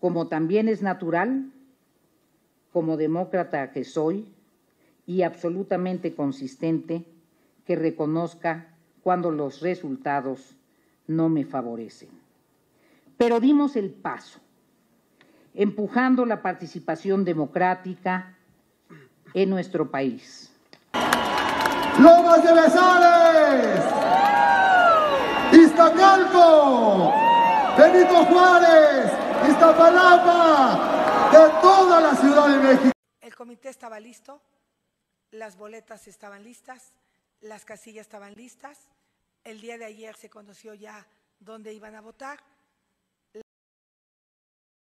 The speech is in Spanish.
como también es natural, como demócrata que soy y absolutamente consistente, que reconozca cuando los resultados no me favorecen. Pero dimos el paso, empujando la participación democrática en nuestro país. Lomas de Besales, Iztacalco, Benito Juárez, Iztapalapa, de toda la Ciudad de México. El comité estaba listo, las boletas estaban listas, las casillas estaban listas. El día de ayer se conoció ya dónde iban a votar